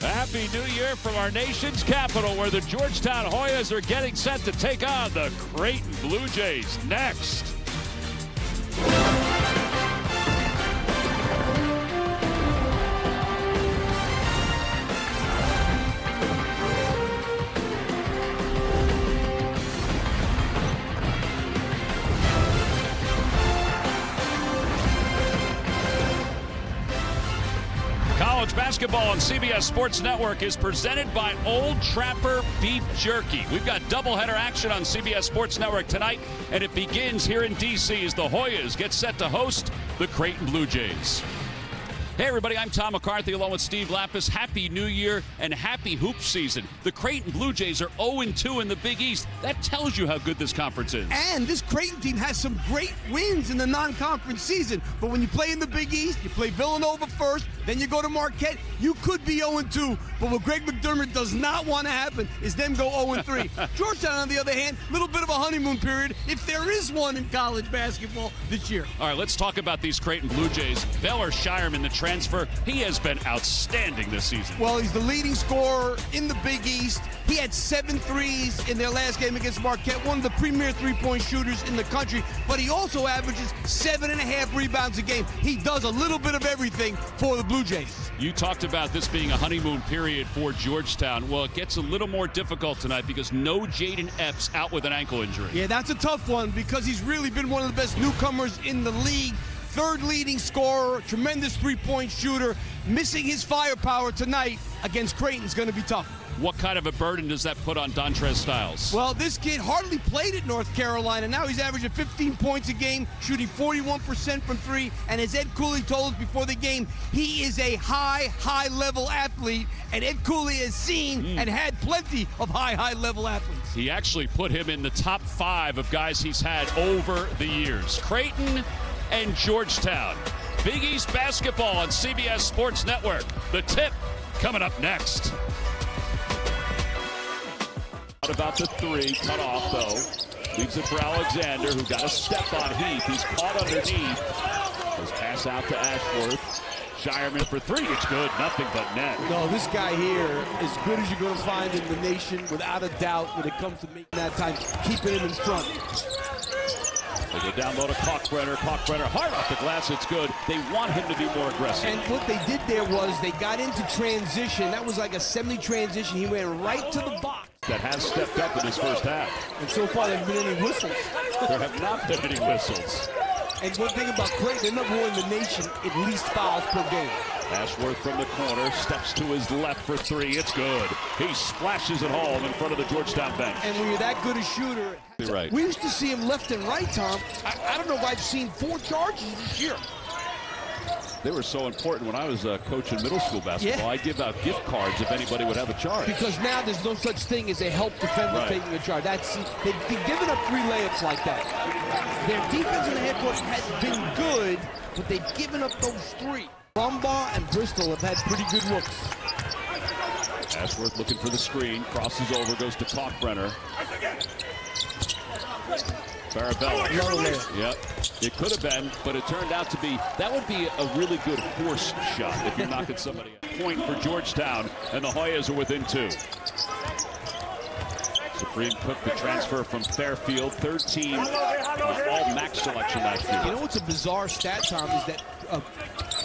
Happy New Year from our nation's capital, where the Georgetown Hoyas are getting set to take on the Creighton Blue Jays next. Basketball on CBS Sports Network is presented by Old Trapper Beef Jerky. We've got doubleheader action on CBS Sports Network tonight, and it begins here in D.C. as the Hoyas get set to host the Creighton Blue Jays. Hey, everybody, I'm Tom McCarthy along with Steve Lappas. Happy New Year and happy hoop season. The Creighton Blue Jays are 0 2 in the Big East. That tells you how good this conference is. And this Creighton team has some great wins in the non conference season. But when you play in the Big East, you play Villanova first, then you go to Marquette, you could be 0 2. But what Greg McDermott does not want to happen is them go 0 3. Georgetown, on the other hand, a little bit of a honeymoon period, if there is one in college basketball this year. All right, let's talk about these Creighton Blue Jays. Baylor Scheierman, the transfer, he has been outstanding this season. Well, he's the leading scorer in the Big East. He had seven threes in their last game against Marquette, one of the premier three point shooters in the country, but he also averages seven and a half rebounds a game. He does a little bit of everything for the Blue Jays. You talked about this being a honeymoon period for Georgetown. Well, it gets a little more difficult tonight because no Jayden Epps out with an ankle injury. Yeah, that's a tough one because he's really been one of the best newcomers in the league. Third leading scorer, tremendous three point shooter. Missing his firepower tonight against Creighton is going to be tough. What kind of a burden does that put on Dontrez Styles? Well, this kid hardly played at North Carolina. Now he's averaging 15 points a game, shooting 41% from three. And as Ed Cooley told us before the game, he is a high, high level athlete. And Ed Cooley has seen mm. and had plenty of high, high level athletes. He actually put him in the top five of guys he's had over the years. Creighton and Georgetown. Big East basketball on CBS Sports Network. The tip coming up next. About the three? Cut off, though. Leaves it for Alexander, who got a step on Heath. He's caught underneath. His pass out to Ashworth. Scheierman for three. It's good. Nothing but net. No, this guy here, as good as you're going to find in the nation, without a doubt, when it comes to making that time, keeping him in front. They go down low to Kalkbrenner. Kalkbrenner hard off the glass. It's good. They want him to be more aggressive. And what they did there was they got into transition. That was like a semi transition. He went right to the box. That has stepped up in his first half. And so far, there haven't been any whistles. there have not been any whistles. And one thing about Creighton, they're number one in the nation, at least fouls per game. Ashworth from the corner, steps to his left for three. It's good. He splashes it home in front of the Georgetown bench. And when you're that good a shooter, right. we used to see him left and right, Tom. I, I don't know if I've seen four charges this year. They were so important when I was uh, coaching middle school basketball. Yeah. I'd give out gift cards if anybody would have a charge. Because now there's no such thing as a help defender right. taking a charge. That's they've, they've given up three layups like that. Their defense in the half court has been good, but they've given up those three. Brumbaugh and Bristol have had pretty good looks. Ashworth looking for the screen, crosses over, goes to Kalkbrenner. Farabello. Yep. It could have been, but it turned out to be, that would be a really good horse shot if you're knocking somebody out. Point for Georgetown, and the Hoyas are within two. Supreme Cook, the transfer from Fairfield, third team uh, all MAAC selection last year. You know what's a bizarre stat, Tom, is that uh,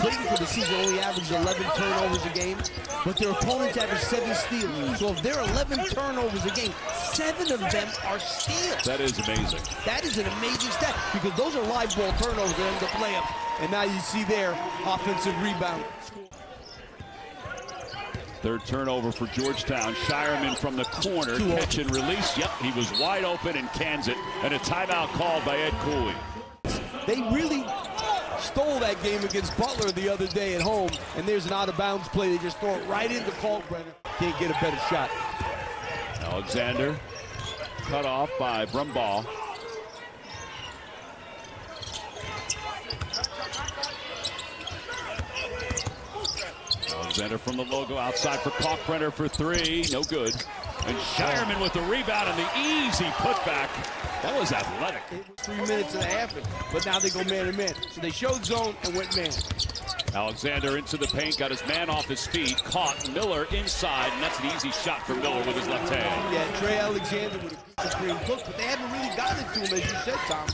Creighton for the season only averaged 11 turnovers a game, but their opponents average seven steals. So if they're 11 turnovers a game, seven of them are steals. That is amazing. That is an amazing stat because those are live ball turnovers that end up layups. And now you see their offensive rebound. Third turnover for Georgetown. Scheierman from the corner, Too catch open. and release. Yep, he was wide open and cans it. And a timeout called by Ed Cooley. They really stole that game against Butler the other day at home, and there's an out-of-bounds play. They just throw it right into Kalkbrenner. Can't get a better shot. Alexander cut off by Brumbaugh. Alexander from the logo outside for Kalkbrenner for three. No good. And Scheierman with the rebound and the easy putback. That was athletic. Three minutes and a half, but now they go man to man. So they showed zone and went man. Alexander into the paint, got his man off his feet, caught Miller inside, and that's an easy shot for Miller with his left hand. Yeah, Trey Alexander with a supreme look, but they haven't really gotten it to him, as you said, Tom.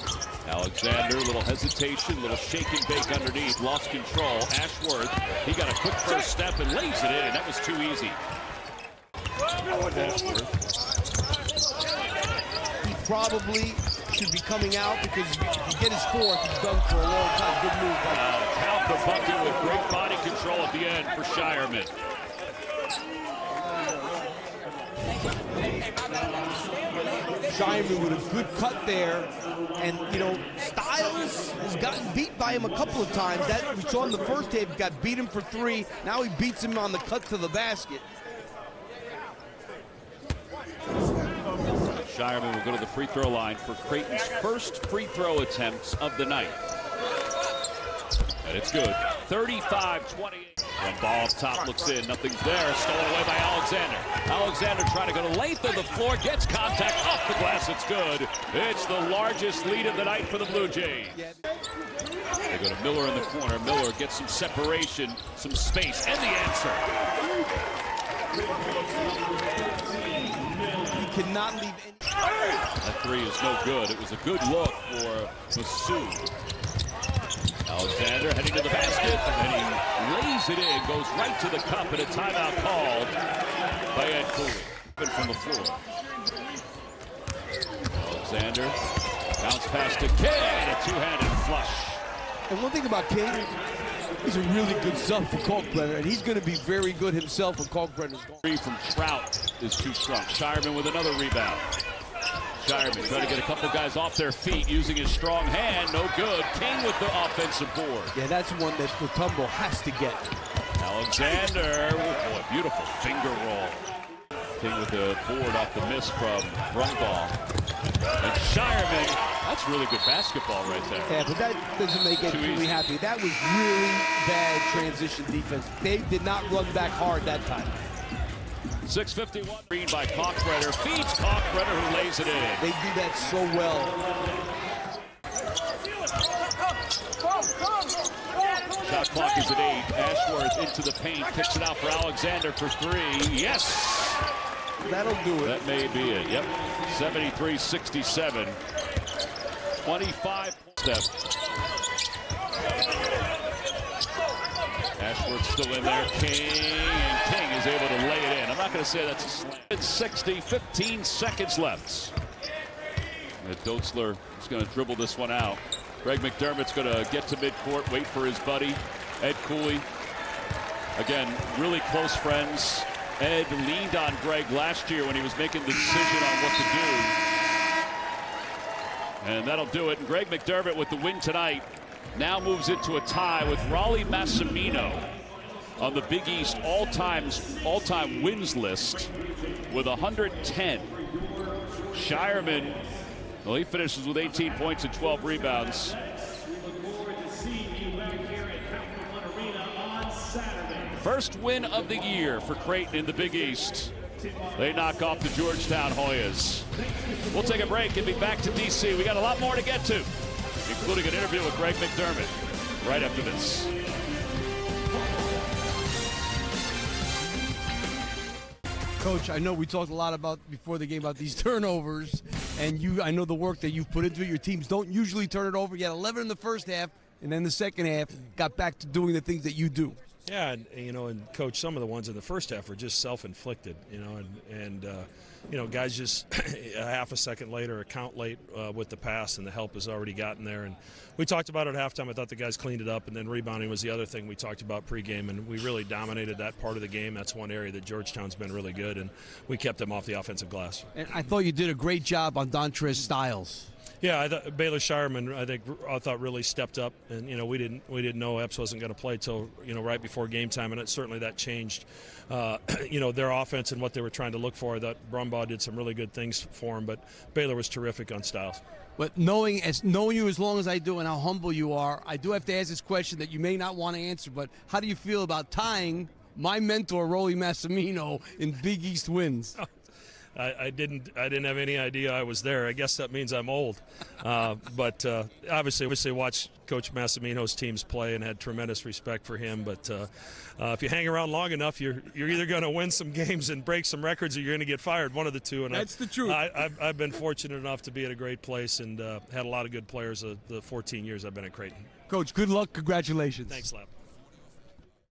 Alexander, little hesitation, little shake and bake underneath, lost control. Ashworth, he got a quick first step and lays it in. And that was too easy. Ashworth. Probably should be coming out because if you get his fourth, he's done for a long time. Good move. By uh, the bucket with great body control at the end for Scheierman. Scheierman with a good cut there. And, you know, Styles has gotten beat by him a couple of times. That we saw in the first half, got beat him for three. Now he beats him on the cut to the basket. Scheierman will go to the free throw line for Creighton's first free throw attempts of the night. And it's good. 35-28. One ball up top looks in. Nothing's there. Stolen away by Alexander. Alexander trying to go to length of the floor. Gets contact off the glass. It's good. It's the largest lead of the night for the Blue Jays. They go to Miller in the corner. Miller gets some separation, some space, and the answer. Cannot leave. That three is no good. It was a good look for Massoud. Alexander heading to the basket, and he lays it in, goes right to the cup, and a timeout called by Ed Cooley from the floor. Alexander bounce pass to and a two-handed flush. And one thing about King, he's a really good sub for Kalkbrenner, and he's going to be very good himself when Kalkbrenner's gone. Three from Traudt is too strong. Scheierman with another rebound. Scheierman trying to get a couple guys off their feet using his strong hand. No good. King with the offensive board. Yeah, that's one that Mutombo has to get. Alexander. Oh boy, beautiful finger roll. King with the board off the miss from Brumbaugh. And Scheierman, that's really good basketball right there. Yeah, but that doesn't make it really happy. That was really bad transition defense. They did not run back hard that time. 651 read by Kalkbrenner. Feeds Kalkbrenner who lays it in. They do that so well. Shot clock is at eight. Ashworth into the paint. Kicks it out for Alexander for three. Yes! That'll do it. That may be it. Yep. 73-67. 25 step. Ashworth still in there. King, and King is able to lay it in. I'm not going to say that's a slam. It's 60, 15 seconds left. And Doetzler is going to dribble this one out. Greg McDermott's going to get to midcourt, wait for his buddy, Ed Cooley. Again, really close friends. Ed leaned on Greg last year when he was making the decision on what to do. And that'll do it. And Greg McDermott with the win tonight now moves into a tie with Rollie Massimino on the Big East all-time all-time wins list with 110. Scheierman, well, he finishes with 18 points and 12 rebounds. First win of the year for Creighton in the Big East. They knock off the Georgetown Hoyas. We'll take a break and be back to D.C. We got a lot more to get to including an interview with Greg McDermott right after this. Coach, I know we talked a lot about before the game about these turnovers, and you I know the work that you've put into it. Your teams don't usually turn it over. You had 11 in the first half, and then the second half got back to doing the things that you do. Yeah, and, you know, and coach, some of the ones in the first half were just self-inflicted, you know, and and uh, you know, guys just a half a second later, a count late uh, with the pass, and the help has already gotten there. And we talked about it at halftime. I thought the guys cleaned it up, and then rebounding was the other thing we talked about pregame, and we really dominated that part of the game. That's one area that Georgetown's been really good, and we kept them off the offensive glass. And I thought you did a great job on Dontrez Styles. Yeah, I thought Baylor Scheierman, I think I thought really stepped up, and you know we didn't we didn't know Epps wasn't going to play till you know right before game time, and it, certainly that changed, uh, you know their offense and what they were trying to look for. That Brumbaugh did some really good things for him, but Baylor was terrific on Styles. But knowing as knowing you as long as I do and how humble you are, I do have to ask this question that you may not want to answer. But how do you feel about tying my mentor Rollie Massimino in Big East wins? I, I, didn't I didn't have any idea I was there. I guess that means I'm old. Uh, but uh, obviously, obviously, watched Coach Massimino's teams play and had tremendous respect for him. But uh, uh if you hang around long enough, you're you're either going to win some games and break some records, or you're going to get fired. One of the two. And that's I, the truth. I, have I've been fortunate enough to be at a great place and uh, had a lot of good players the 14 years I've been at Creighton. Coach, good luck. Congratulations. Thanks, Lap.